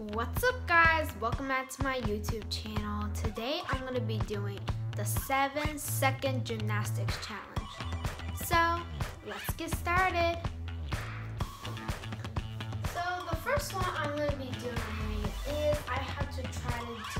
What's up guys? Welcome back to my YouTube channel. Today I'm going to be doing the 7 second gymnastics challenge. So let's get started. So the first one I'm going to be doing is I have to try to do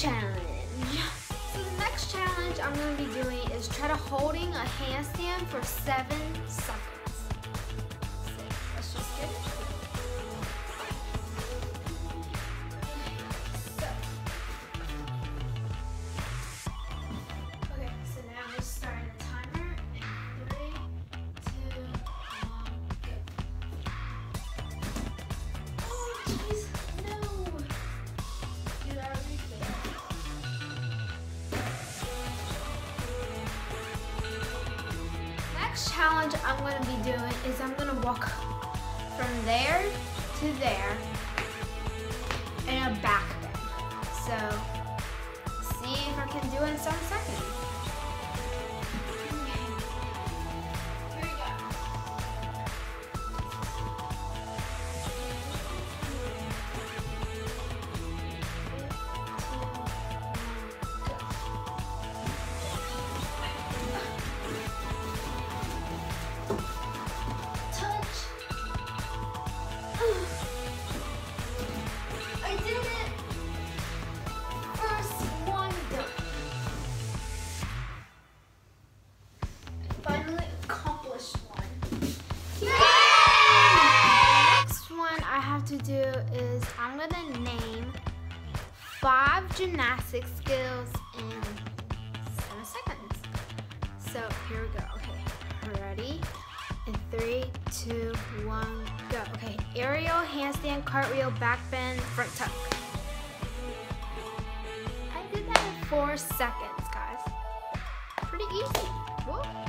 challenge. So the next challenge I'm gonna be doing is try to holding a handstand for seven seconds. Challenge I'm gonna be doing is I'm gonna walk from there to there in a back bend. So see if I can do it in seven seconds. Have to do is I'm gonna name five gymnastic skills in seven seconds. So here we go. Okay, ready? In three, two, one, go. Okay, aerial, handstand, cartwheel, back bend, front tuck. I did that in four seconds, guys. Pretty easy. Whoa.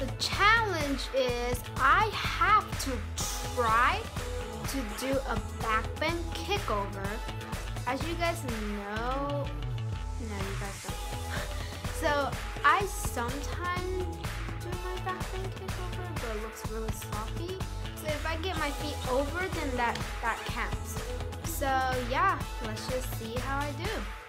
The challenge is I have to try to do a back bend kickover. As you guys know, no, you guys don't. So I sometimes do my back bend kickover, but it looks really sloppy. So if I get my feet over, then that that counts. So yeah, let's just see how I do.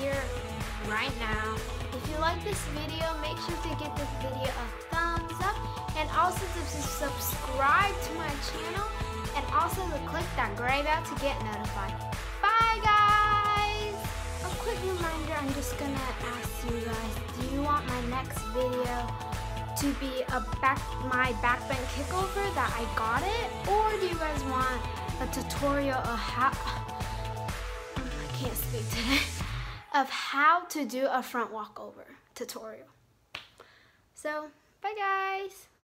Here, right now. If you like this video, make sure to give this video a thumbs up and also to subscribe to my channel and also to click that gray bell to get notified. Bye guys! A quick reminder, I'm just gonna ask you guys, do you want my next video to be a back my back bend kickover that I got it? Or do you guys want a tutorial of how I can't speak today of how to do a front walkover tutorial. So, bye guys.